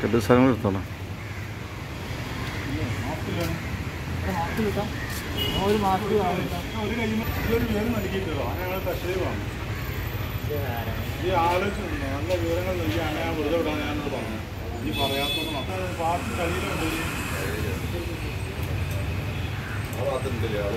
കെട്ട് സ്ഥലങ്ങൾ എടുത്തോളാം. ഒരു മാസ്ക് ഒരു വിവരം നൽകിയിട്ടോ ഞങ്ങൾ തശ്ശേവാണ് ഈ ആൾ നല്ല വിവരങ്ങൾ നൽകി ഞാൻ വെറുതെ വിടാൻ ഞാനോട് പറഞ്ഞു ഇനി പറയാത്തത് മാത്രം പാർട്ടി കഴിയിലുണ്ട് ആൾ